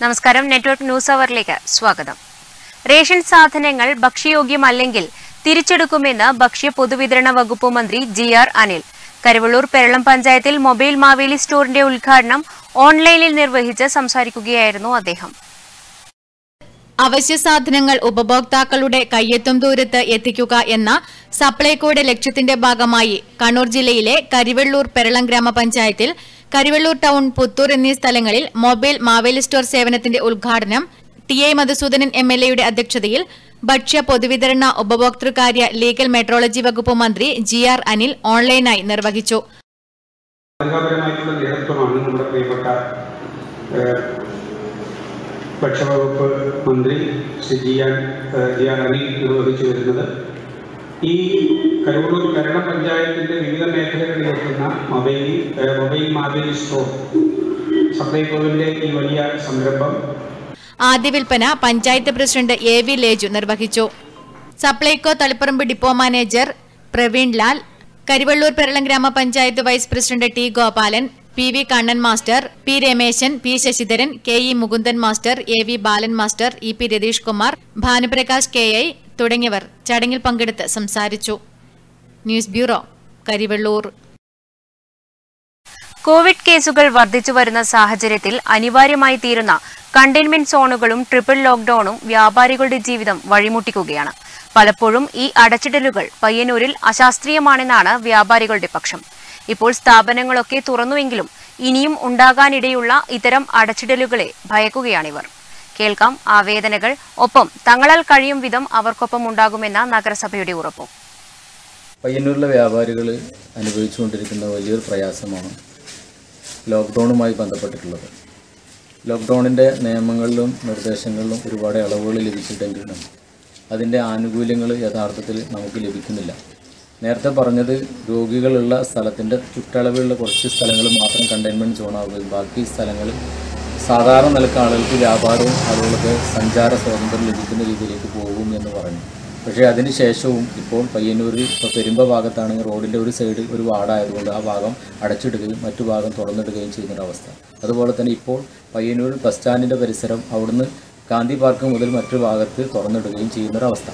നമസ്കാരം. Network news അവറിലേക്ക് സ്വാഗതം. Ration സാധനങ്ങൾ ഭക്ഷ്യയോഗ്യമല്ലെങ്കിൽ തിരിച്ചെടുക്കുമെന്ന് ഭക്ഷ്യ പൊതുവിതരണ വകുപ്പ് മന്ത്രി ജി ആർ അനിൽ. കരുവള്ളൂർ പെരളം പഞ്ചായത്തിൽ മൊബൈൽ മാവേലി സ്റ്റോറിന്റെ ഉദ്ഘാടനം ഓൺലൈനിൽ നിർവഹിച്ച് സംസാരിക്കുകയായിരുന്നു അദ്ദേഹം. അവശ്യ സാധനങ്ങൾ ഉപഭോക്താക്കളുടെ കയ്യെത്തും ദൂരത്ത് എത്തിക്കുക എന്ന സപ്ലൈകോയുടെ ലക്ഷ്യത്തിന്റെ ഭാഗമായി കണ്ണൂർ ജില്ലയിലെ കരിവെള്ളൂർ പെരളം ഗ്രാമപഞ്ചായത്തിൽ കരിവെള്ളൂർ ടൗൺ പുത്തൂർ എന്നീ സ്ഥലങ്ങളിൽ മൊബൈൽ മാവേലി സ്റ്റോർ സേവനത്തിന്റെ ഉദ്ഘാടനം T I Madhusoodanan M L എയുടെ അധ്യക്ഷതയിൽ ഭക്ഷ്യ പൊതുവിതരണ ഉപഭോക്തൃകാര്യ ലീഗൽ മെട്രോളജി വകുപ്പ് മന്ത്രി ജി ആർ അനിൽ ഓൺലൈനായി നിർവഹിച്ചു. ഭക്ഷ്യവകുപ്പ് മന്ത്രി Shri G R G R Anil നിർവഹിച്ചു വരുന്നത്. ഈ കരൂർ കേരള പഞ്ചായത്തിന്റെ വിവിധ മേഖലകളിൽ എത്തുന്ന മൊബൈൽ മൊബൈൽ മാവേലി സ്റ്റോർ സപ്ലൈകോവിന്റെ ഈ വലിയ സംരംഭം. ആദ്യ വിൽപ്പന panchayat president A V Leju നിർവഹിച്ചു. സപ്ലൈകോ തളിപ്പറമ്പ് ഡിപ്പോ മാനേജർ പ്രവീൺ ലാൽ കരിവള്ളൂർ പെരളം ഗ്രാമപഞ്ചായത്ത് vice president T Gopalan P V Kannan master P Rameshan P Sasidharan K E Mukundan master A V Balan master E P Ratheesh Kumar Bhanuprakash K I തുടങ്ങിയവർ ചടങ്ങിൽ പങ്കെടുത്ത് സംസാരിച്ചു. News bureau Karivellur. Covid കേസുകൾ വർദ്ധിച്ചു വരുന്ന സാഹചര്യത്തിൽ അനിവാര്യമായി തീരുന്ന കണ്ടെയ്ൻമെന്റ് സോണുകളും ട്രിപ്പിൾ ലോക്ഡൌണും വ്യാപാരികളുടെ ജീവിതം വഴിമുട്ടിക്കുകയാണ്. പലപ്പോഴും ഈ അടച്ചിടലുകൾ പയ്യന്നൂരിൽ അശാസ്ത്രീയമാണെന്നാണ് വ്യാപാരികളുടെ പക്ഷം. ഇപ്പോൾ സ്ഥാപനങ്ങളൊക്കെ തുറന്നുവെങ്കിലും ഇനിയും ഉണ്ടാകാനിടയുള്ള ഇത്തരം അടച്ചിടലുകളെ ഭയക്കുകയാണിവർ. കേൾക്കാം ആ വേദനകൾ ഒപ്പം തങ്ങളാൽ കഴിയും വിധം അവർക്കൊപ്പം ഉണ്ടാകുമെന്ന നഗരസഭയുടെ ഉറപ്പും. പയ്യന്നൂരിലെ വ്യാപാരികൾ അനുഭവിച്ചുകൊണ്ടിരിക്കുന്ന വലിയൊരു പ്രയാസമാണ് ലോക്ക്ഡൗണുമായി ബന്ധപ്പെട്ടിട്ടുള്ളത്. ലോക്ക്ഡൗണിന്റെ നിയമങ്ങളിലും നിർദ്ദേശങ്ങളിലും ഒരുപാട് ഇളവുകൾ ലഭിച്ചിട്ടെങ്കിലും അതിന്റെ ആനുകൂല്യങ്ങൾ യഥാർത്ഥത്തിൽ നമുക്ക് ലഭിക്കുന്നില്ല. നേരത്തെ പറഞ്ഞത് രോഗികളുള്ള സ്ഥലത്തിന്റെ ചുറ്റളവിലുള്ള കുറച്ച് സ്ഥലങ്ങൾ മാത്രം കണ്ടെയ്ൻമെന്റ് സോണാവുകയും ബാക്കി സ്ഥലങ്ങൾ സാധാരണ നിലയ്ക്ക് ആളുകൾക്ക് വ്യാപാരവും ആളുകൾക്ക് സഞ്ചാര സ്വാതന്ത്ര്യം ലഭിക്കുന്ന രീതിയിലേക്ക് പോകും എന്ന് പറഞ്ഞു. പക്ഷേ അതിന് ശേഷവും ഇപ്പോൾ പയ്യന്നൂരിൽ ഇപ്പോൾ പെരുമ്പ ഭാഗത്താണെങ്കിൽ റോഡിന്റെ ഒരു സൈഡിൽ ഒരു വാർഡായതുകൊണ്ട് ആ ഭാഗം അടച്ചിടുകയും മറ്റു ഭാഗം തുറന്നിടുകയും ചെയ്യുന്നൊരവസ്ഥ അതുപോലെ തന്നെ ഇപ്പോൾ പയ്യന്നൂർ ബസ് സ്റ്റാൻഡിന്റെ പരിസരം അവിടുന്ന് ഗാന്ധി പാർക്ക് മുതൽ മറ്റു ഭാഗത്ത് തുറന്നിടുകയും ചെയ്യുന്നൊരവസ്ഥ.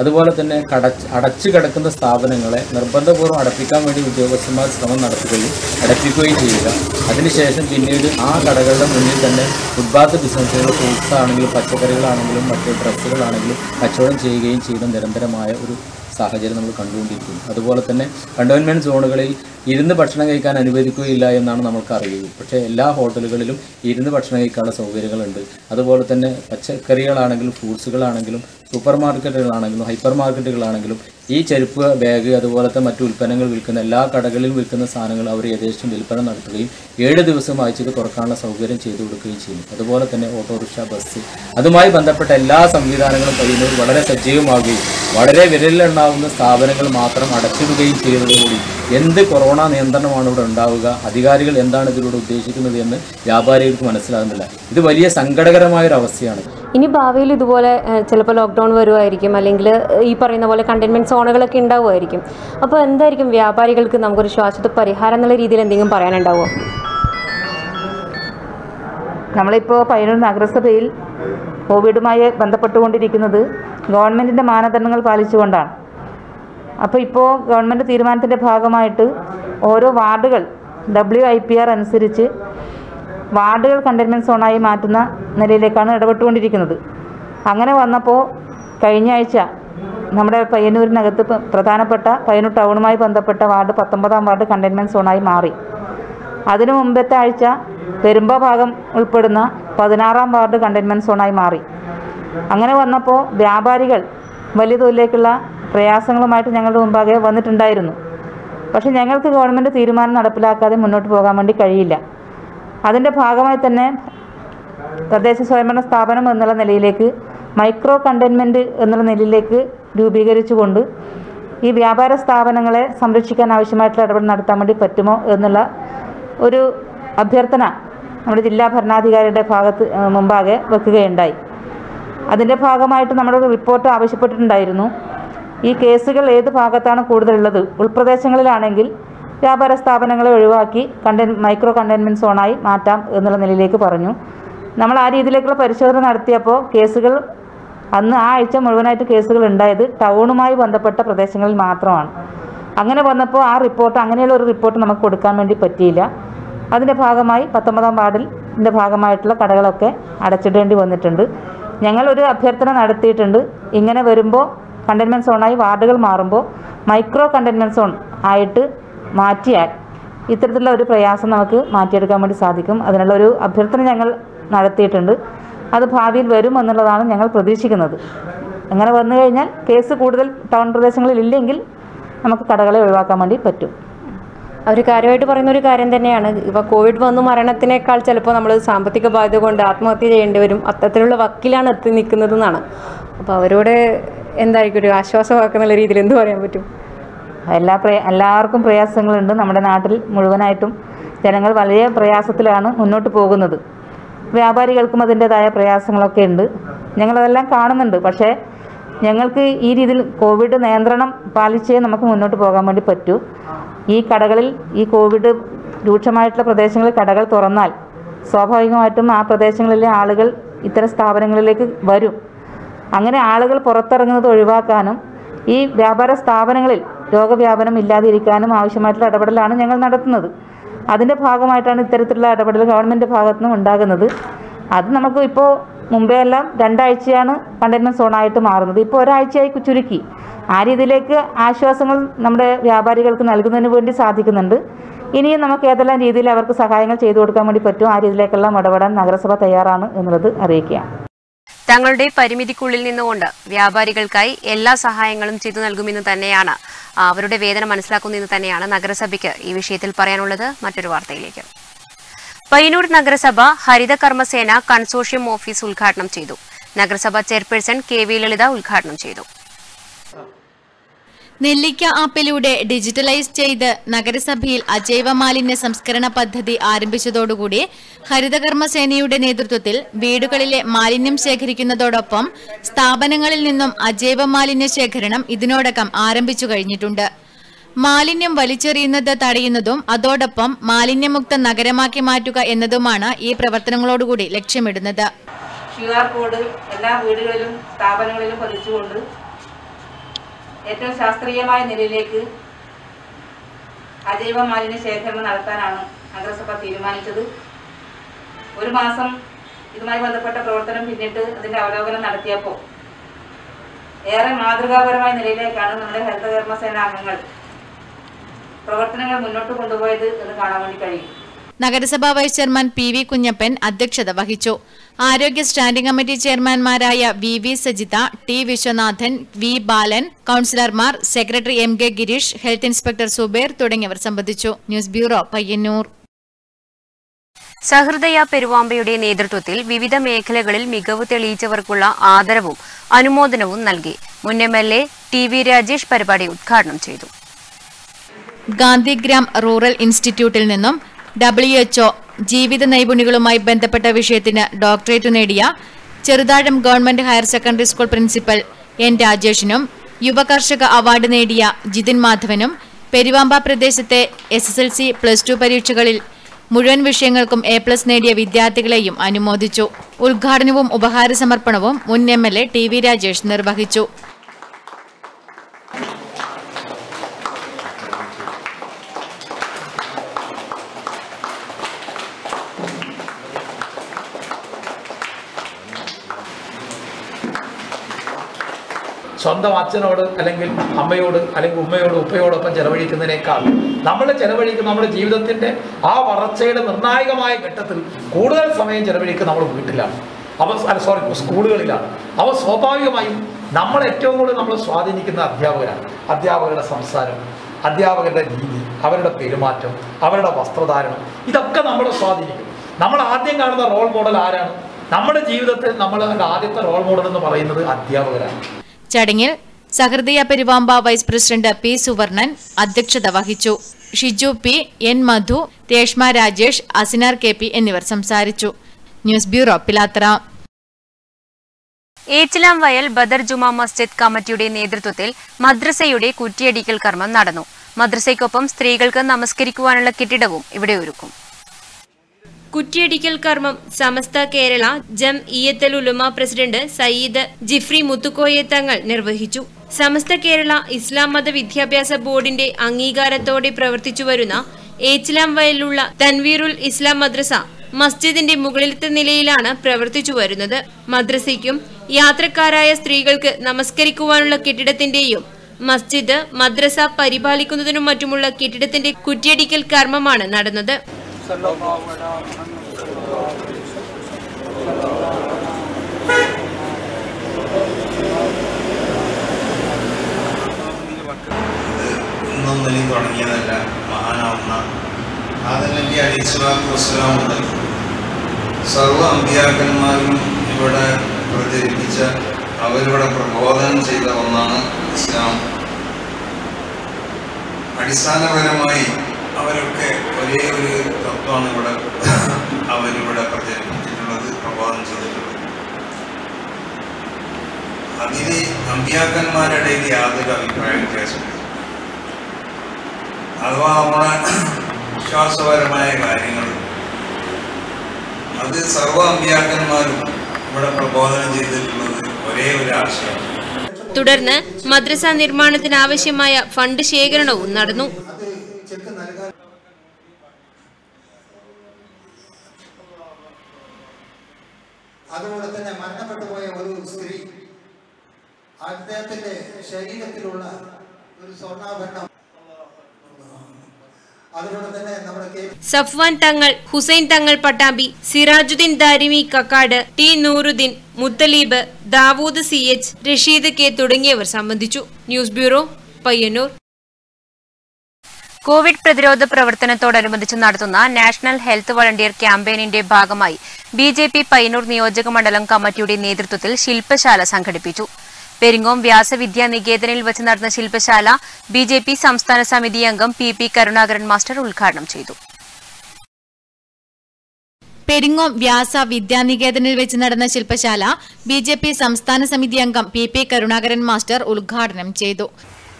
അതുപോലെ തന്നെ കടച്ച് അടച്ചു കിടക്കുന്ന സ്ഥാപനങ്ങളെ നിർബന്ധപൂർവം അടപ്പിക്കാൻ വേണ്ടി ഉദ്യോഗസ്ഥന്മാർ ശ്രമം നടത്തുകയും അടപ്പിക്കുകയും ചെയ്യുക. അതിനുശേഷം പിന്നീട് ആ കടകളുടെ മുന്നിൽ തന്നെ ഫുട്പാത്ത് ബിസിനസ്സുകൾ ഫ്രൂട്ട്സ് ആണെങ്കിലും പച്ചക്കറികളാണെങ്കിലും മറ്റ് ഡ്രസ്സുകളാണെങ്കിലും കച്ചവടം ചെയ്യുകയും ചെയ്യുന്ന നിരന്തരമായ ഒരു സാഹചര്യം നമ്മൾ കണ്ടുകൊണ്ടിരിക്കുന്നു. അതുപോലെ തന്നെ കണ്ടോൺമെന്റ് സോണുകളിൽ ഇരുന്ന് ഭക്ഷണം കഴിക്കാൻ അനുവദിക്കുകയില്ല എന്നാണ് നമുക്ക് അറിയുന്നത് പക്ഷേ എല്ലാ ഹോട്ടലുകളിലും ഇരുന്ന് ഭക്ഷണം കഴിക്കാനുള്ള സൗകര്യങ്ങളുണ്ട്. അതുപോലെ തന്നെ പച്ചക്കറികളാണെങ്കിലും ഫ്രൂട്ട്സുകളാണെങ്കിലും സൂപ്പർ മാർക്കറ്റുകളാണെങ്കിലും ഹൈപ്പർ മാർക്കറ്റുകളാണെങ്കിലും ഈ ചെരുപ്പ് ബാഗ് അതുപോലത്തെ മറ്റു ഉൽപ്പന്നങ്ങൾ വിൽക്കുന്ന എല്ലാ കടകളിലും വിൽക്കുന്ന സാധനങ്ങൾ അവർ യഥേഷ്ടം വിൽപ്പന നടത്തുകയും ഏഴ് ദിവസം ആഴ്ചയ്ക്ക് തുറക്കാനുള്ള സൗകര്യം ചെയ്തു കൊടുക്കുകയും ചെയ്യുന്നു. അതുപോലെ തന്നെ ഓട്ടോറിക്ഷ ബസ് അതുമായി ബന്ധപ്പെട്ട എല്ലാ സംവിധാനങ്ങളും കഴിയുന്നവർ വളരെ സജീവമാവുകയും വളരെ വിരലിലുണ്ടാവുന്ന സ്ഥാപനങ്ങൾ മാത്രം അടച്ചിടുകയും ചെയ്യുന്നതോടുകൂടി എന്ത് കൊറോണ നിയന്ത്രണമാണ് ഇവിടെ ഉണ്ടാവുക അധികാരികൾ എന്താണ് ഇതിലൂടെ ഉദ്ദേശിക്കുന്നത് എന്ന് വ്യാപാരികൾക്ക് മനസ്സിലാകുന്നില്ല. ഇത് വലിയ സങ്കടകരമായ ഒരു അവസ്ഥയാണ് ഇനി ഭാവിയിൽ ഇതുപോലെ ചിലപ്പോൾ ലോക്ക്ഡൗൺ വരുമായിരിക്കും അല്ലെങ്കിൽ ഈ പറയുന്ന പോലെ കണ്ടെയ്ൻമെന്റ് സോണുകളൊക്കെ ഉണ്ടാവുമായിരിക്കും. അപ്പോൾ എന്തായിരിക്കും വ്യാപാരികൾക്ക് നമുക്കൊരു ശ്വാസത്തെ പരിഹാരം എന്നുള്ള രീതിയിൽ എന്തെങ്കിലും പറയാനുണ്ടാവുമോ നമ്മളിപ്പോൾ പയ്യന്നൂർ നഗരസഭയിൽ കോവിഡുമായി ബന്ധപ്പെട്ടുകൊണ്ടിരിക്കുന്നത് ഗവൺമെന്റിന്റെ മാനദണ്ഡങ്ങൾ പാലിച്ചുകൊണ്ടാണ്. അപ്പോൾ ഇപ്പോൾ ഗവൺമെന്റ് തീരുമാനത്തിന്റെ ഭാഗമായിട്ട് ഓരോ വാർഡുകൾ ഡബ്ല്യു ഐ പി ആർ അനുസരിച്ച് വാർഡുകൾ കണ്ടെയ്ൻമെന്റ് സോണായി മാറ്റുന്ന നിലയിലേക്കാണ് ഇടപെട്ടുകൊണ്ടിരിക്കുന്നത്. അങ്ങനെ വന്നപ്പോൾ കഴിഞ്ഞ ആഴ്ച നമ്മുടെ പയ്യന്നൂരിനകത്ത് പ്രധാനപ്പെട്ട പയ്യന്നൂർ ടൗണുമായി ബന്ധപ്പെട്ട വാർഡ് പത്തൊമ്പതാം വാർഡ് കണ്ടെയ്ൻമെന്റ് സോണായി മാറി. അതിനു മുമ്പത്തെ ആഴ്ച പെരുമ്പ ഭാഗം ഉൾപ്പെടുന്ന പതിനാറാം വാർഡ് കണ്ടെയ്ൻമെന്റ് സോണായി മാറി. അങ്ങനെ വന്നപ്പോൾ വ്യാപാരികൾ വലിയ തോതിലേക്കുള്ള പ്രയാസങ്ങളുമായിട്ട് ഞങ്ങളുടെ മുമ്പാകെ വന്നിട്ടുണ്ടായിരുന്നു. പക്ഷേ ഞങ്ങൾക്ക് ഗവൺമെന്റ് തീരുമാനം നടപ്പിലാക്കാതെ മുന്നോട്ട് പോകാൻ വേണ്ടി കഴിയില്ല. അതിന്റെ ഭാഗമായി തന്നെ തദ്ദേശ സ്വയംഭരണ സ്ഥാപനം എന്നുള്ള നിലയിലേക്ക് മൈക്രോ കണ്ടെയ്ൻമെന്റ് എന്നുള്ള നിലയിലേക്ക് രൂപീകരിച്ചുകൊണ്ട് ഈ വ്യാപാര സ്ഥാപനങ്ങളെ സംരക്ഷിക്കാൻ ആവശ്യമായിട്ടുള്ള ഇടപെടൽ നടത്താൻ വേണ്ടി പറ്റുമോ എന്നുള്ള ഒരു അഭ്യർത്ഥന നമ്മുടെ ജില്ലാ ഭരണാധികാരിയുടെ ഭാഗത്ത് മുമ്പാകെ വെക്കുകയുണ്ടായി. അതിന്റെ ഭാഗമായിട്ട് നമ്മുടെ റിപ്പോർട്ട് ആവശ്യപ്പെട്ടിട്ടുണ്ടായിരുന്നു. ഈ കേസുകൾ ഏത് ഭാഗത്താണ് കൂടുതലുള്ളത്? ഉൾപ്രദേശങ്ങളിലാണെങ്കിൽ വ്യാപാര സ്ഥാപനങ്ങളെ ഒഴിവാക്കി കണ്ടെ മൈക്രോ കണ്ടെയ്ൻമെന്റ് സോണായി മാറ്റാം എന്നുള്ള നിലയിലേക്ക് പറഞ്ഞു. നമ്മൾ ആ രീതിയിലേക്കുള്ള പരിശോധന നടത്തിയപ്പോൾ കേസുകൾ അന്ന് ആ ആഴ്ച മുഴുവനായിട്ട് കേസുകൾ ഉണ്ടായത് ടൗണുമായി ബന്ധപ്പെട്ട പ്രദേശങ്ങളിൽ മാത്രമാണ്. അങ്ങനെ വന്നപ്പോൾ ആ റിപ്പോർട്ട് അങ്ങനെയുള്ള ഒരു റിപ്പോർട്ട് നമുക്ക് കൊടുക്കാൻ വേണ്ടി പറ്റിയില്ല. അതിന്റെ ഭാഗമായി പത്തൊമ്പതാം വാർഡിന്റെ ഭാഗമായിട്ടുള്ള കടകളൊക്കെ അടച്ചിടേണ്ടി വന്നിട്ടുണ്ട്. ഞങ്ങളൊരു അഭ്യർത്ഥന നടത്തിയിട്ടുണ്ട്. ഇങ്ങനെ വരുമ്പോൾ കണ്ടെയ്ൻമെന്റ് സോണായി വാർഡുകൾ മാറുമ്പോൾ മൈക്രോ കണ്ടെയ്ൻമെന്റ് സോൺ ആയിട്ട് മാറ്റിയാൽ ഇത്തരത്തിലുള്ള ഒരു പ്രയാസം നമുക്ക് മാറ്റിയെടുക്കാൻ വേണ്ടി സാധിക്കും. അതിനുള്ള ഒരു അഭ്യർത്ഥന ഞങ്ങൾ നടത്തിയിട്ടുണ്ട്. അത് ഭാവിയിൽ വരും എന്നുള്ളതാണ് ഞങ്ങൾ പ്രതീക്ഷിക്കുന്നത്. അങ്ങനെ വന്നു കഴിഞ്ഞാൽ കേസ് കൂടുതൽ ടൗൺ പ്രദേശങ്ങളിൽ ഇല്ലെങ്കിൽ നമുക്ക് കടകളെ ഒഴിവാക്കാൻ വേണ്ടി പറ്റും. അവർ കാര്യമായിട്ട് പറയുന്ന ഒരു കാര്യം തന്നെയാണ്. ഇപ്പോൾ കോവിഡ് വന്നു മരണത്തിനേക്കാൾ ചിലപ്പോൾ നമ്മൾ സാമ്പത്തിക ബാധ്യത കൊണ്ട് ആത്മഹത്യ ചെയ്യേണ്ടി വരും. അത്തരത്തിലുള്ള വക്കിലാണ് എത്തി നിൽക്കുന്നതെന്നാണ്. അപ്പോൾ അവരോട് എന്തായിരിക്കും ഒരു ആശ്വാസമാക്കുന്ന രീതിയിൽ എന്ത് പറയാൻ പറ്റും? എല്ലാ പ്രയ എല്ലാവർക്കും പ്രയാസങ്ങളുണ്ട്. നമ്മുടെ നാട്ടിൽ മുഴുവനായിട്ടും ജനങ്ങൾ വലിയ പ്രയാസത്തിലാണ് മുന്നോട്ട് പോകുന്നത്. വ്യാപാരികൾക്കും അതിന്റെതായ പ്രയാസങ്ങളൊക്കെ ഉണ്ട്. ഞങ്ങളതെല്ലാം കാണുന്നുണ്ട്. പക്ഷേ ഞങ്ങൾക്ക് ഈ രീതിയിൽ കോവിഡ് നിയന്ത്രണം പാലിച്ചേ നമുക്ക് മുന്നോട്ട് പോകാൻ വേണ്ടി പറ്റൂ. ഈ കടകളിൽ ഈ കോവിഡ് രൂക്ഷമായിട്ടുള്ള പ്രദേശങ്ങളിൽ കടകൾ തുറന്നാൽ സ്വാഭാവികമായിട്ടും ആ പ്രദേശങ്ങളിലെ ആളുകൾ ഇത്തരം സ്ഥാപനങ്ങളിലേക്ക് വരും. അങ്ങനെ ആളുകൾ പുറത്തിറങ്ങുന്നത് ഒഴിവാക്കാനും ഈ വ്യാപാര സ്ഥാപനങ്ങളിൽ രോഗവ്യാപനം ഇല്ലാതിരിക്കാനും ആവശ്യമായിട്ടുള്ള ഇടപെടലാണ് ഞങ്ങൾ നടത്തുന്നത്. അതിന്റെ ഭാഗമായിട്ടാണ് ഇത്തരത്തിലുള്ള ഇടപെടൽ ഗവൺമെന്റ് ഭാഗത്തു നിന്നും ഉണ്ടാകുന്നത്. അത് നമുക്ക് ഇപ്പോൾ മുമ്പേ എല്ലാം രണ്ടാഴ്ചയാണ് കണ്ടെയ്ൻമെന്റ് സോണായിട്ട് മാറുന്നത്. ഇപ്പോൾ ഒരാഴ്ചയായി ചുരുക്കി. ആ രീതിയിലേക്ക് ആശ്വാസങ്ങൾ നമ്മുടെ വ്യാപാരികൾക്ക് നൽകുന്നതിന് വേണ്ടി സാധിക്കുന്നുണ്ട്. ഇനിയും നമുക്ക് ഏതെല്ലാം രീതിയിൽ അവർക്ക് സഹായങ്ങൾ ചെയ്തു കൊടുക്കാൻ വേണ്ടി പറ്റും ആ രീതിയിലേക്കെല്ലാം ഇടപെടാൻ നഗരസഭ തയ്യാറാണ് എന്നുള്ളത് അറിയിക്കുകയാണ്. തങ്ങളുടെ പരിമിതിക്കുള്ളിൽ നിന്നുകൊണ്ട് വ്യാപാരികൾക്കായി എല്ലാ സഹായങ്ങളും ചെയ്തു നൽകുമെന്ന് തന്നെയാണ് അവരുടെ വേദന മനസ്സിലാക്കുന്നതെന്ന് തന്നെയാണ് നഗരസഭയ്ക്ക് ഈ വിഷയത്തിൽ പറയാനുള്ളത്. മറ്റൊരു വാർത്തയിലേക്ക്. പയ്യന്നൂർ നഗരസഭ ഹരിത കർമ്മസേന കൺസോഷ്യം ഓഫീസ് ഉദ്ഘാടനം ചെയ്തു. നഗരസഭ ചെയർപേഴ്സൺ കെ വി ലളിത ഉദ്ഘാടനം ചെയ്തു. നെല്ലിക്ക ആപ്പിലൂടെ ഡിജിറ്റലൈസ് ചെയ്ത് നഗരസഭയിൽ അജൈവ മാലിന്യ സംസ്കരണ പദ്ധതി ആരംഭിച്ചതോടുകൂടി ഹരിതകർമ്മസേനയുടെ നേതൃത്വത്തിൽ വീടുകളിലെ മാലിന്യം ശേഖരിക്കുന്നതോടൊപ്പം സ്ഥാപനങ്ങളിൽ നിന്നും അജൈവ മാലിന്യ ശേഖരണം ഇതിനോടകം ആരംഭിച്ചു കഴിഞ്ഞിട്ടുണ്ട്. മാലിന്യം വലിച്ചെറിയുന്നത് തടയുന്നതും അതോടൊപ്പം മാലിന്യമുക്ത നഗരമാക്കി മാറ്റുക എന്നതുമാണ് ഈ പ്രവർത്തനങ്ങളോടുകൂടി ലക്ഷ്യമിടുന്നത്. ക്യു ആർ കോഡ് എല്ലാ വീടുകളിലും സ്ഥാപനങ്ങളിലും പതിച്ചുകൊണ്ട് ഏറ്റവും ശാസ്ത്രീയമായ നിലയിലേക്ക് അജൈവ മാലിന്യ ശേഖരണം നടത്താനാണ് നഗരസഭ തീരുമാനിച്ചത്. ഒരു മാസം ഇതുമായി ബന്ധപ്പെട്ട പ്രവർത്തനം പിന്നിട്ട് അതിന്റെ അവലോകനം നടത്തിയപ്പോൾ ഏറെ മാതൃകാപരമായ നിലയിലേക്കാണ് നമ്മുടെ ഹരിതകർമ്മസേന അംഗങ്ങൾ പ്രവർത്തനങ്ങൾ മുന്നോട്ട് കൊണ്ടുപോയത് എന്ന് കാണാൻ വേണ്ടി കഴിയും. നഗരസഭാ vice chairman P V Kunhappan അധ്യക്ഷത വഹിച്ചു. ആരോഗ്യ standing committee ചെയർമാൻമാരായ V V Sajitha T Viswanathan V Balan കൌൺസിലർമാർ secretary M K Gireesh health inspector Subair തുടങ്ങിയവർ സംബന്ധിച്ചു. News bureau Payyanur. സഹൃദയ പെരുവാമ്പയുടെ നേതൃത്വത്തിൽ വിവിധ മേഖലകളിൽ മികവ് തെളിയിച്ചവർക്കുള്ള ആദരവും അനുമോദനവും നൽകി. മുൻ M L A T V Rajesh പരിപാടി ഉദ്ഘാടനം ചെയ്തു. ഗാന്ധിഗ്രാം റൂറൽ ഇൻസ്റ്റിറ്റ്യൂട്ടിൽ നിന്നും ഡബ്ല്യു എച്ച്ഒ ജീവിത നൈപുണ്യങ്ങളുമായി ബന്ധപ്പെട്ട വിഷയത്തിന് ഡോക്ടറേറ്റ് നേടിയ Cheruthazham government higher secondary school principal N രാജേഷിനും യുവകർഷക അവാർഡ് നേടിയ ജിതിൻ മാധവനും പെരുവാമ്പ പ്രദേശത്തെ S S L C plus two പരീക്ഷകളിൽ മുഴുവൻ വിഷയങ്ങൾക്കും എ പ്ലസ് നേടിയ വിദ്യാർത്ഥികളെയും അനുമോദിച്ചു. ഉദ്ഘാടനവും ഉപഹാര സമർപ്പണവും മുൻ M L A T V Rajesh നിർവഹിച്ചു. സ്വന്തം അച്ഛനോട് അല്ലെങ്കിൽ അമ്മയോട് അല്ലെങ്കിൽ ഉമ്മയോട് ഉപ്പയോടൊപ്പം ചെലവഴിക്കുന്നതിനേക്കാൾ നമ്മൾ ചെലവഴിക്കുന്ന നമ്മുടെ ജീവിതത്തിന്റെ ആ വളർച്ചയുടെ നിർണായകമായ ഘട്ടത്തിൽ കൂടുതൽ സമയം ചെലവഴിക്കുന്ന നമ്മൾ വീട്ടിലാണ്. അവ സോറി സ്കൂളുകളിലാണ്. അവ സ്വാഭാവികമായും നമ്മൾ ഏറ്റവും കൂടുതൽ നമ്മൾ സ്വാധീനിക്കുന്ന അധ്യാപകരാണ്. അധ്യാപകരുടെ സംസാരം അധ്യാപകരുടെ രീതി അവരുടെ പെരുമാറ്റം അവരുടെ വസ്ത്രധാരണം ഇതൊക്കെ നമ്മളെ സ്വാധീനിക്കും. നമ്മൾ ആദ്യം കാണുന്ന റോൾ മോഡൽ ആരാണ്? നമ്മുടെ ജീവിതത്തിൽ നമ്മൾ ആദ്യത്തെ റോൾ മോഡൽ എന്ന് പറയുന്നത് അധ്യാപകരാണ്. ചടങ്ങിൽ Sahrudaya Peruvamba vice president P Suvarnan അധ്യക്ഷത വഹിച്ചു. Shiju P N Madhu Reshma Rajesh Asinar K P എന്നിവർ സംസാരിച്ചു. ന്യൂസ് ബ്യൂറോ പിലാത്ര ഏച്ചിലാം വയൽ ബദർ ജുമാ മസ്ജിദ് കമ്മിറ്റിയുടെ നേതൃത്വത്തിൽ മദ്രസയുടെ കുറ്റിയടിക്കൽ കർമ്മം നടന്നു. മദ്രസയ്ക്കൊപ്പം സ്ത്രീകൾക്ക് നമസ്കരിക്കുവാനുള്ള കെട്ടിടവും ഇവിടെ ഒരുക്കും. കുറ്റിയടിക്കൽ കർമ്മം സമസ്ത കേരള ജം ഇയത്തൽ ഉലുമ പ്രസിഡന്റ് സയ്യിദ് ജിഫ്രി മുത്തുക്കോയെ തങ്ങൾ നിർവഹിച്ചു. സമസ്ത കേരള ഇസ്ലാം മത വിദ്യാഭ്യാസ ബോർഡിന്റെ അംഗീകാരത്തോടെ പ്രവർത്തിച്ചു വരുന്ന ഏച്ചിലാം വയലിലുള്ള തൻവീറുൽ ഇസ്ലാം മദ്രസ മസ്ജിദിന്റെ മുകളിലത്തെ നിലയിലാണ് പ്രവർത്തിച്ചു വരുന്നത്. മദ്രസയ്ക്കും യാത്രക്കാരായ സ്ത്രീകൾക്ക് നമസ്കരിക്കുവാനുള്ള കെട്ടിടത്തിന്റെയും മസ്ജിദ് മദ്രസ പരിപാലിക്കുന്നതിനും മറ്റുമുള്ള കെട്ടിടത്തിന്റെ കുറ്റിയടിക്കൽ കർമ്മമാണ് നടന്നത്. ഇന്നും തുടങ്ങിയതല്ല. മഹാനാവുന്ന മുതൽ സർവ അമ്പിയാക്കന്മാരും ഇവിടെ പ്രചരിപ്പിച്ച അവരിവിടെ പ്രബോധനം ചെയ്ത ഒന്നാണ് ഇസ്ലാം. അടിസ്ഥാനപരമായി അവരൊക്കെ ഒരേ ഒരു തത്വമാണ് ഇവിടെ അവരിവിടെ പ്രചരിപ്പിച്ചിട്ടുള്ളത് പ്രബോധനം ചെയ്തിട്ടുള്ളത്. അതിന് അമ്പ്യാക്കന്മാരുടെ യാതൊരു അഭിപ്രായ വ്യത്യാസമില്ല. അഥവാ നമ്മളെ വിശ്വാസപരമായ കാര്യങ്ങൾ അത് സർവ അമ്പ്യാക്കന്മാരും ഇവിടെ പ്രബോധനം ചെയ്തിട്ടുള്ളത് ഒരേ ഒരു ആശയം. തുടർന്ന് മദ്രസ നിർമ്മാണത്തിനാവശ്യമായ ഫണ്ട് ശേഖരണവും നടന്നു. അതുപോലെ തന്നെ മരണപ്പെട്ടു പോയ ഒരു സ്ത്രീ അദ്ദേഹത്തിന്റെ ശരീരത്തിലുള്ള ഒരു സ്വർണാഭരണം. Safwan Thangal Hussain Thangal Pattambi Sirajuddin Darimi Kakkad T Nooruddin Muthaleeb Dawood C H Rasheed K തുടങ്ങിയവർ സംബന്ധിച്ചു. News bureau Payyanur. കോവിഡ് പ്രതിരോധ പ്രവർത്തനത്തോടനുബന്ധിച്ച് നടത്തുന്ന നാഷണൽ ഹെൽത്ത് വളണ്ടിയർ ക്യാമ്പയിനിന്റെ ഭാഗമായി ബി ജെ പി പയ്യന്നൂർ നിയോജക മണ്ഡലം കമ്മിറ്റിയുടെ നേതൃത്വത്തിൽ ശില്പശാല സംഘടിപ്പിച്ചു. പെരിങ്ങോം വ്യാസവിദ്യാ നികേതനിൽ വെച്ച് നടന്ന ശില്പശാല ബി ജെ പി സംസ്ഥാന സമിതി അംഗം പി പി കരുണാകരൻ മാസ്റ്റർ ഉദ്ഘാടനം ചെയ്തു. പെരിങ്ങോം വ്യാസ വിദ്യാനികേതനിൽ വെച്ച് നടന്ന ശില്പശാല ബി സംസ്ഥാന സമിതി അംഗം പി പി കരുണാകരൻ മാസ്റ്റർ ഉദ്ഘാടനം ചെയ്തു.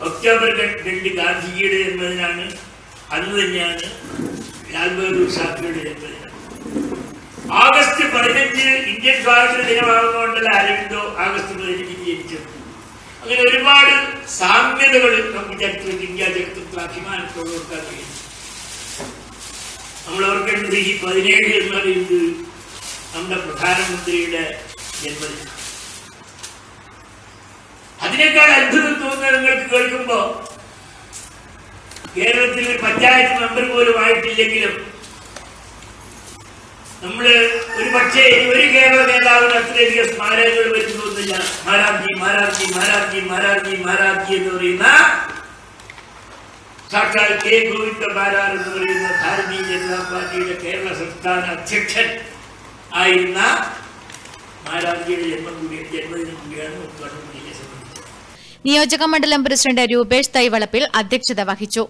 ഒക്ടോബർ രണ്ട് ഗാന്ധിജിയുടെ ജന്മദിനാണ്. അന്ന് തന്നെയാണ് ലാൽ ബഹദൂർ ശാസ്ത്രിയുടെ ജന്മദിനം. ആഗസ്റ്റ് പതിനഞ്ച് ഇന്ത്യൻ സ്വാതന്ത്ര്യ ദിനമാകുന്നതുകൊണ്ടല്ല അരവിന്ദോ ആഗസ്റ്റ് പതിനഞ്ചിന് ജനിച്ചത്. അങ്ങനെ ഒരുപാട് സാമ്യതകൾ നമുക്ക് ചരിത്രത്തിൽ ഇന്ത്യ ചരിത്രത്തിൽ അഭിമാനത്തോടെ ഓർക്കാൻ കഴിയും. നമ്മൾ ഓർക്കേണ്ടത് ഈ പതിനേഴ് എന്ന് നമ്മുടെ പ്രധാനമന്ത്രിയുടെ ജന്മദിനം അതിനേക്കാൾ അത്ഭുതം തോന്നുന്നത് നിങ്ങൾക്ക് കേരളത്തിൽ ഒരു പഞ്ചായത്ത് മെമ്പർ പോലും ആയിട്ടില്ലെങ്കിലും നമ്മൾ ഒരു പക്ഷേ ഒരു കേരള നേതാവിന് അത്രയധികം സ്മാരകങ്ങൾ വരുന്നൊന്നുമില്ല മാരാർജി മാരാർജി മാരാർജി മാരാർജി മാരാർജി എന്ന് പറയുന്ന സാക്ഷാൽ കെ ഗോവിന്ദ മാരാർ എന്ന് പറയുന്ന ഭാരതീയ ജനതാ പാർട്ടിയുടെ കേരള സംസ്ഥാന അധ്യക്ഷൻ ആയിരുന്ന മാരാർജിയുടെ ജന്മം കൂടി ജന്മദിനം കൂടിയാണ് നിയോജക മണ്ഡലം പ്രസിഡന്റ് രൂപേഷ് തൈവളപ്പിൽ അധ്യക്ഷത വഹിച്ചു.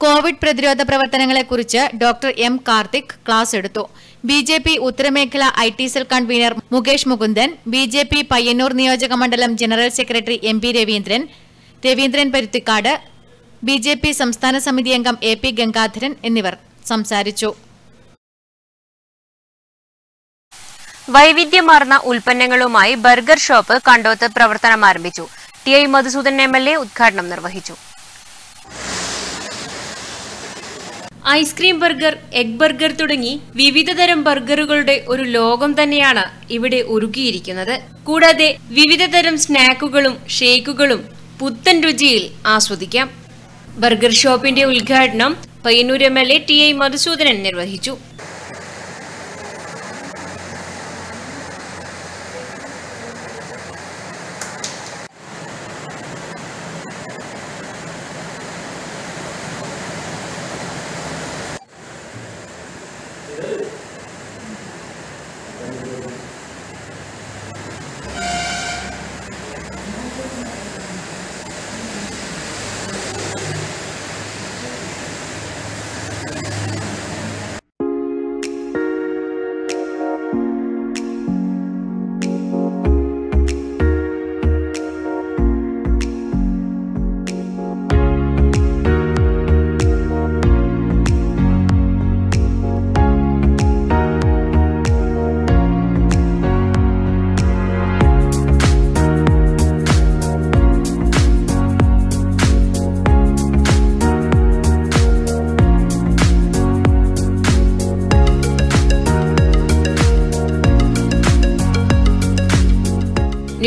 കോവിഡ് പ്രതിരോധ പ്രവർത്തനങ്ങളെക്കുറിച്ച് ഡോക്ടർ എം കാർത്തിക് ക്ലാസ് എടുത്തു. B J P ഉത്തരമേഖല I T cell convener Mukesh Mukundan B J P Payyanur നിയോജക മണ്ഡലം general secretary M P Raveendran Raveendran Paruthikkad B J P സംസ്ഥാന സമിതി അംഗം എ പി ഗംഗാധരൻ എന്നിവർ സംസാരിച്ചു. വൈവിധ്യമാർന്ന ഉൽപ്പന്നങ്ങളുമായി ബർഗർ ഷോപ്പ് കണ്ടോത്ത് പ്രവർത്തനം ആരംഭിച്ചു T I Madhusudan M L A ഉദ്ഘാടനം നിർവഹിച്ചു. ഐസ്ക്രീം ബർഗർ എഗ് ബർഗർ തുടങ്ങി വിവിധതരം ബർഗറുകളുടെ ഒരു ലോകം തന്നെയാണ് ഇവിടെ ഒരുക്കിയിരിക്കുന്നത്. കൂടാതെ വിവിധതരം സ്നാക്കുകളും ഷേക്കുകളും പുത്തൻ രുചിയിൽ ആസ്വദിക്കാം. ബർഗർ ഷോപ്പിന്റെ ഉദ്ഘാടനം Payyanur M L A T I Madhusoodanan നിർവഹിച്ചു.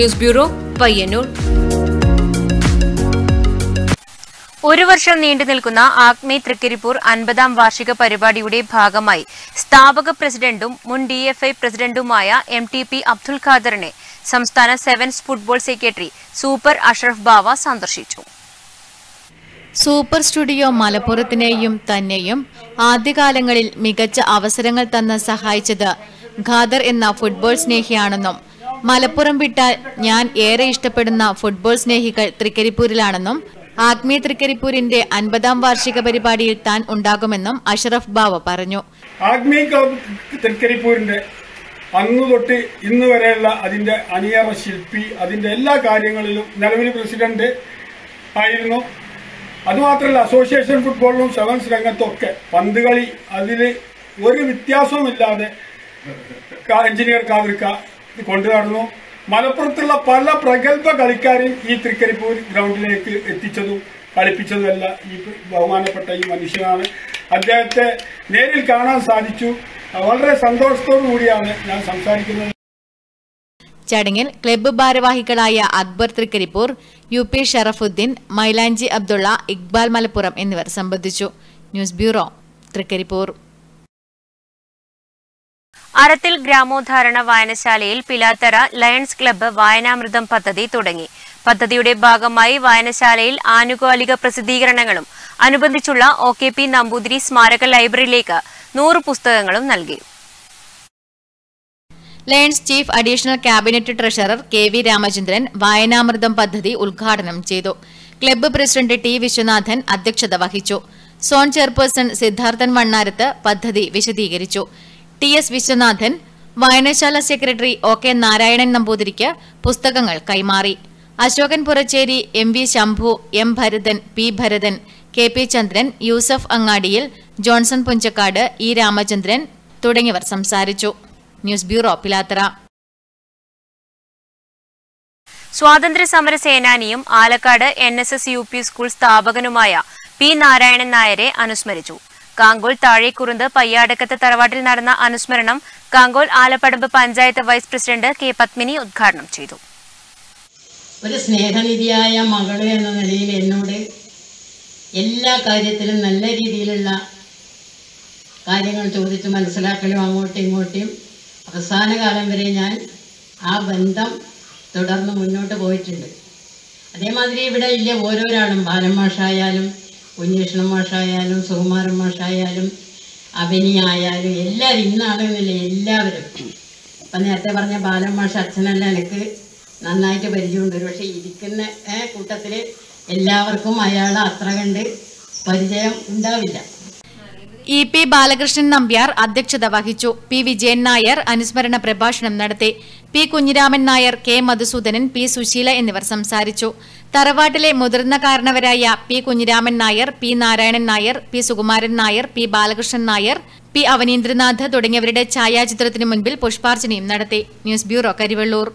News bureau Payyanur. ഒരു വർഷം നീണ്ടു നിൽക്കുന്ന ആഗ്മി തൃക്കരിപ്പൂർ അൻപതാം വാർഷിക പരിപാടിയുടെ ഭാഗമായി സ്ഥാപക പ്രസിഡന്റും മുൻ ഡിഎഫ്ഐ ഐ പ്രസിഡന്റുമായ എം ടി പി അബ്ദുൽ ഖാദറിനെ സംസ്ഥാന sevens football secretary super Ashraf Bava സന്ദർശിച്ചു. സൂപ്പർ സ്റ്റുഡിയോ മലപ്പുറത്തിനെയും തന്നെയും ആദ്യകാലങ്ങളിൽ മികച്ച അവസരങ്ങൾ തന്ന് സഹായിച്ചത് ഖാദർ എന്ന ഫുട്ബോൾ സ്നേഹിയാണെന്നും മലപ്പുറം വിട്ടാൽ ഞാൻ ഏറെ ഇഷ്ടപ്പെടുന്ന ഫുട്ബോൾ സ്നേഹികൾ തൃക്കരിപ്പൂരിലാണെന്നും ആത്മീയ തൃക്കരിപ്പൂരിന്റെ അൻപതാം വാർഷിക പരിപാടിയിൽ താൻ ഉണ്ടാകുമെന്നും അഷറഫ് ബാവ പറഞ്ഞു. ആത്മീയ തൃക്കരിപ്പൂരിന്റെ അന്നു തൊട്ട് ഇന്ന് വരെയുള്ള അതിന്റെ അണിയറ ശില്പി അതിന്റെ എല്ലാ കാര്യങ്ങളിലും നിലവിൽ പ്രസിഡന്റ് ആയിരുന്നു. അതുമാത്രമല്ല അസോസിയേഷൻ ഫുട്ബോളിലും സെവൻസ് രംഗത്തൊക്കെ പന്ത് കളി അതിൽ ഒരു വ്യത്യാസവുമില്ലാതെ എഞ്ചിനീയർ കാതിർക്ക നടന്നു മലപ്പുറത്തുള്ള പല പ്രഗത്ഭ കളിക്കാരെയും ഈ തൃക്കരിപ്പൂർ ഗ്രൗണ്ടിലേക്ക് എത്തിച്ചതും കളിപ്പിച്ചതുമല്ല ഈ ബഹുമാനപ്പെട്ട ഈ മനുഷ്യനാണ്. അദ്ദേഹത്തെ നേരിൽ കാണാൻ സാധിച്ചു. വളരെ സന്തോഷത്തോടു കൂടിയാണ് ഞാൻ സംസാരിക്കുന്നത്. ചടങ്ങിൽ ക്ലബ്ബ് ഭാരവാഹികളായ അക്ബർ തൃക്കരിപ്പൂർ യു പി ഷറഫുദ്ദീൻ മൈലാഞ്ചി അബ്ദുള്ള ഇക്ബാൽ മലപ്പുറം എന്നിവർ സംബന്ധിച്ചു. News bureau Thrikaripur. അറത്തിൽ ഗ്രാമോദ്ധാരണ വായനശാലയിൽ പിലാത്തറ ലയൺസ് ക്ലബ്ബ് വായനാമൃതം പദ്ധതി തുടങ്ങി. പദ്ധതിയുടെ ഭാഗമായി വായനശാലയിൽ ആനുകാലിക പ്രസിദ്ധീകരണങ്ങളും അനുബന്ധിച്ചുള്ള ഒ കെ പി നമ്പൂതിരി സ്മാരക ലൈബ്രറിയിലേക്ക് നൂറ് പുസ്തകങ്ങളും നൽകി. Lions chief additional cabinet treasurer K V Ramachandran വായനാമൃതം പദ്ധതി ഉദ്ഘാടനം ചെയ്തു. ക്ലബ്ബ് പ്രസിഡന്റ് ടി വിശ്വനാഥൻ അധ്യക്ഷത വഹിച്ചു. സോൺ ചെയർപേഴ്സൺ സിദ്ധാർത്ഥൻ വണ്ണാരത്ത് പദ്ധതി വിശദീകരിച്ചു. ടി എസ് വിശ്വനാഥൻ വായനശാല സെക്രട്ടറി ഒ കെ നാരായണൻ നമ്പൂതിരിക്ക് പുസ്തകങ്ങൾ കൈമാറി. Ashokan Puracheri M V Shambhu M Bharathan P Bharathan K P Chandran Yusuf അങ്ങാടിയിൽ ജോൺസൺ പുഞ്ചക്കാട് ഇ രാമചന്ദ്രൻ തുടങ്ങിയവർ സംസാരിച്ചു. News bureau Pilathara. സ്വാതന്ത്ര്യ സമര സേനാനിയും Alakkad N S S U P school സ്ഥാപകനുമായ P Narayanan നായരെ അനുസ്മരിച്ചു. കാങ്കോൽ താഴേക്കുറുന്ത് പയ്യാടക്കത്ത് തറവാട്ടിൽ നടന്ന അനുസ്മരണം Kankol Alappadamba panchayat vice president K Padmini ഉദ്ഘാടനം ചെയ്തു. ഒരു സ്നേഹനിധിയായ മകൾ എന്ന നിലയിൽ എന്നോട് എല്ലാ കാര്യത്തിലും നല്ല രീതിയിലുള്ള കാര്യങ്ങൾ ചോദിച്ച് മനസ്സിലാക്കലും അങ്ങോട്ടും ഇങ്ങോട്ടും അവസാന കാലം വരെ ഞാൻ ആ ബന്ധം തുടർന്ന് മുന്നോട്ട് പോയിട്ടുണ്ട്. അതേമാതിരി ഇവിടെ ഇല്ല ഓരോരാളും ബാലൻ കുഞ്ഞേഷണം മാഷായാലും സുകുമാരൻ മാഷായാലും അഭിനിയായാലും എല്ലാവരും ഇന്നാണെന്നില്ല എല്ലാവരും. ഇപ്പം നേരത്തെ പറഞ്ഞ ബാലൻ മാഷ അച്ഛനല്ല എനിക്ക് നന്നായിട്ട് പരിചയമുണ്ട്. പക്ഷേ ഇരിക്കുന്ന കൂട്ടത്തിൽ എല്ലാവർക്കും അയാൾ അത്ര കണ്ട് പരിചയം ഉണ്ടാവില്ല. ഇ പി ബാലകൃഷ്ണൻ നമ്പ്യാർ അധ്യക്ഷത വഹിച്ചു. പി വിജയൻ നായർ അനുസ്മരണ പ്രഭാഷണം നടത്തി. P Kunhiraman Nair K Madhusoodanan P Susheela എന്നിവർ സംസാരിച്ചു. തറവാട്ടിലെ മുതിർന്ന കാരണവരായ P Kunhiraman Nair P Narayanan Nair P Sukumaran Nair P Balakrishnan Nair P Avaneendranath തുടങ്ങിയവരുടെ ഛായാചിത്രത്തിനു മുൻപിൽ പുഷ്പാർച്ചനയും നടത്തി. News bureau Karivellur.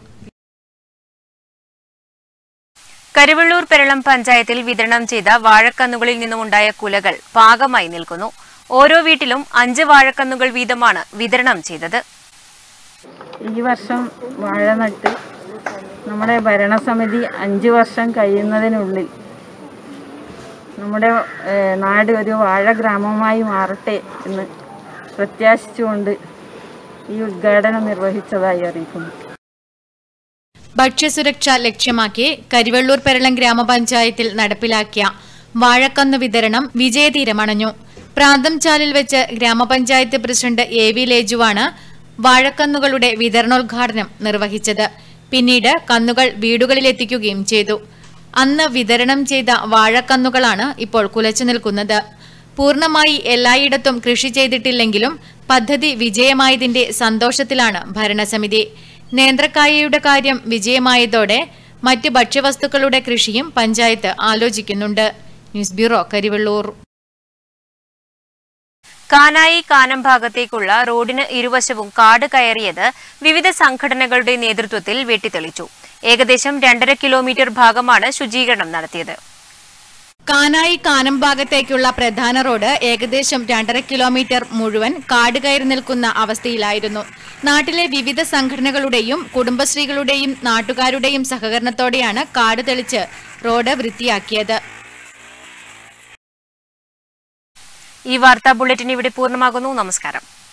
Karuvallur Peralam പഞ്ചായത്തിൽ വിതരണം ചെയ്ത വാഴക്കന്നുകളിൽ നിന്നുമുണ്ടായ കുലകൾ പാകമായി നിൽക്കുന്നു. ഓരോ വീട്ടിലും അഞ്ച് വാഴക്കന്നുകൾ വീതമാണ് വിതരണം ചെയ്തത്. ഈ വർഷം വാഴ നട്ട് നമ്മുടെ ഭരണസമിതി അഞ്ച് വർഷം കഴിയുന്നതിനുള്ളിൽ നമ്മുടെ നാട് ഒരു വാഴ ഗ്രാമമായി മാറട്ടെ എന്ന് പ്രത്യാശിച്ചുകൊണ്ട് ഈ ഉദ്ഘാടനം നിർവഹിച്ചതായി അറിയിക്കുന്നു. ഭക്ഷ്യസുരക്ഷ ലക്ഷ്യമാക്കി കരിവള്ളൂർ പെരളം ഗ്രാമപഞ്ചായത്തിൽ നടപ്പിലാക്കിയ വാഴക്കന്ന് വിതരണം വിജയതീരമണഞ്ഞു. പ്രാന്തം ചാലിൽ വെച്ച് ഗ്രാമപഞ്ചായത്ത് പ്രസിഡന്റ് എ വി ലേജുവാണ് വാഴക്കന്നുകളുടെ വിതരണോദ്ഘാടനം നിർവഹിച്ചത്. പിന്നീട് കന്നുകൾ വീടുകളിലെത്തിക്കുകയും ചെയ്തു. അന്ന് വിതരണം ചെയ്ത വാഴക്കന്നുകളാണ് ഇപ്പോൾ കുലച്ചു നിൽക്കുന്നത്. പൂർണമായി എല്ലായിടത്തും കൃഷി ചെയ്തിട്ടില്ലെങ്കിലും പദ്ധതി വിജയമായതിന്റെ സന്തോഷത്തിലാണ് ഭരണസമിതി. നേന്ത്രക്കായയുടെ കാര്യം വിജയമായതോടെ മറ്റ് ഭക്ഷ്യവസ്തുക്കളുടെ കൃഷിയും പഞ്ചായത്ത് ആലോചിക്കുന്നുണ്ട്. News bureau Karivellur. Kanayi Kanam ഭാഗത്തേക്കുള്ള റോഡിന് ഇരുവശവും കാട് കയറിയത് വിവിധ സംഘടനകളുടെ നേതൃത്വത്തിൽ വെട്ടിത്തെളിച്ചു. ഏകദേശം രണ്ടര കിലോമീറ്റർ ഭാഗമാണ് ശുചീകരണം നടത്തിയത്. കാനായി കാനം ഭാഗത്തേക്കുള്ള പ്രധാന റോഡ് ഏകദേശം രണ്ടര കിലോമീറ്റർ മുഴുവൻ കാട് കയറി നിൽക്കുന്ന അവസ്ഥയിലായിരുന്നു. നാട്ടിലെ വിവിധ സംഘടനകളുടെയും കുടുംബശ്രീകളുടെയും നാട്ടുകാരുടെയും സഹകരണത്തോടെയാണ് കാട് തെളിച്ച് റോഡ് വൃത്തിയാക്കിയത്. ഈ വാർത്താ ബുള്ളറ്റിൻ ഇവിടെ പൂർണമാകുന്നു. നമസ്കാരം.